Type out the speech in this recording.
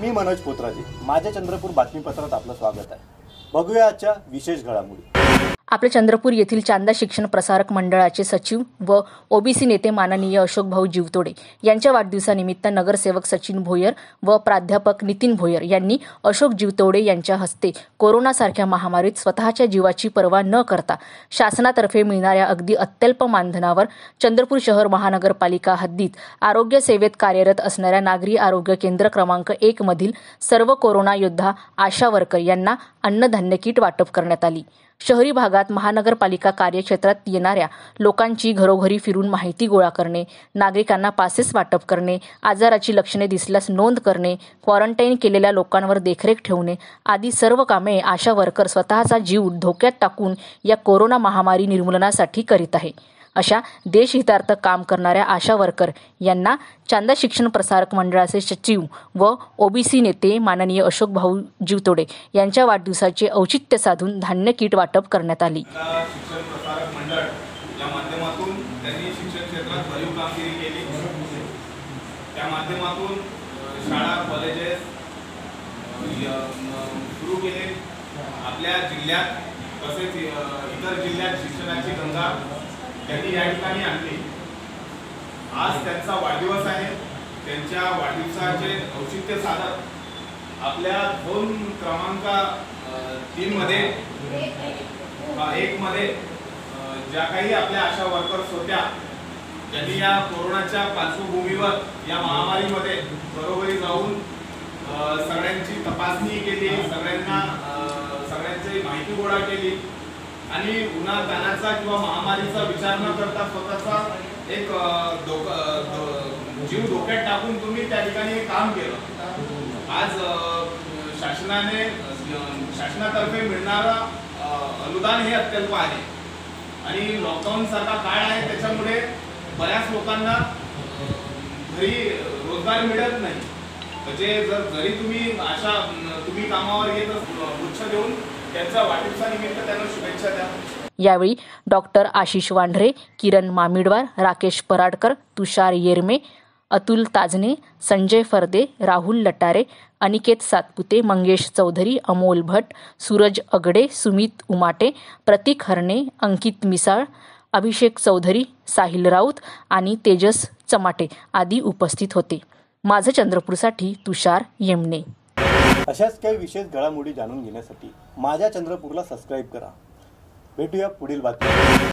मी मनोज पोत्राजी. माझ्या चंद्रपूर बातमीपत्रात आपलं स्वागत आहे. बघूया आजच्या विशेष घडामोडी. आपले चंद्रपूर येथील चांदा शिक्षण प्रसारक मंडळाचे सचिव व ओबीसी नेते माननीय अशोकभाऊ जीवतोडे यांच्या वाढदिवसानिमित्त नगरसेवक सचिन भोयर व प्राध्यापक नितीन भोयर यांनी अशोक जीवतोडे यांच्या हस्ते कोरोनासारख्या महामारीत स्वतःच्या जीवाची पर्वा न करता शासनातर्फे मिळणाऱ्या अगदी अत्यल्प मानधनावर चंद्रपूर शहर महानगरपालिका हद्दीत आरोग्य सेवेत कार्यरत असणाऱ्या नागरी आरोग्य केंद्र क्रमांक एक मधील सर्व कोरोना योद्धा आशा वर्कर यांना अन्नधान्य किट वाटप करण्यात आली. शहरी भागात महानगरपालिका कार्यक्षेत्रात येणाऱ्या लोकांची घरोघरी फिरून माहिती गोळा करणे नागरिकांना पासेस वाटप करणे आजाराची लक्षणे दिसल्यास नोंद करणे क्वारंटाईन केलेल्या लोकांवर देखरेख ठेवणे आदी सर्व कामे आशा वर्कर स्वतःचा जीव धोक्यात टाकून या कोरोना महामारी निर्मूलनासाठी करीत आहे. अशा देशहितार्थ काम करणाऱ्या आशा वर्कर यांना चांदा शिक्षण प्रसारक मंडळाचे सचिव व ओबीसी नेते माननीय अशोक भाऊ जीवतोडे यांच्या वाढदिवसाचे औचित्य साधून धान्य किट वाटप करण्यात आली. त्या माध्यमातून शाळा कॉलेजेस सुरू केले. आपल्या जिल्ह्यात तसेच इतर जिल्ह्यात शिक्षणाची गंगा त्यांनी या ठिकाणी आणली. आज त्यांचा वाढदिवस आहे. त्यांच्या वाढदिवसाचे औचित्य साधत आपल्या दोन क्रमांक तीन मध्ये एक मध्ये ज्या काही आपल्या आशा वर्कर्स होत्या ज्यांनी या कोरोनाच्या पार्श्वभूमीवर या महामारीमध्ये बरोबरी जाऊन सगळ्यांची तपासणी केली सगळ्यांना सगळ्यांची माहिती गोळा केली. आणि उन्हा तानाचा किंवा महामारीचा विचार न करता स्वतःचा एक जीव धोक्यात टाकून तुम्ही त्या ठिकाणी काम केलं. आज शासनाने शासनातर्फे मिळणारा अनुदान हे अत्यल्प आहे. आणि लॉकडाऊन सारखा काळ आहे त्याच्यामुळे बऱ्याच लोकांना घरी रोजगार मिळत नाही. म्हणजे जर जरी तुम्ही अशा तुम्ही कामावर येत अस- गुच्छ देऊन त्यांच्या वाढदिवसानिमित्त त्यांना शुभेच्छा द्या. यावेळी डॉक्टर आशिष वांढरे किरण मामिडवार राकेश पराडकर तुषार येरमे अतुल ताजने संजय फर्दे राहुल लटारे अनिकेत सातपुते मंगेश चौधरी अमोल भट सूरज अगडे सुमित उमाटे प्रतीक हरणे अंकित मिसाळ अभिषेक चौधरी साहिल राऊत आणि तेजस चमाटे आदी उपस्थित होते. माझं चंद्रपूरसाठी तुषार येमने अशाच काही विशेष घडामोडी जाणून घेण्यासाठी माझ्या चंद्रपूरला सबस्क्राईब करा. भेटूया पुढील बातमी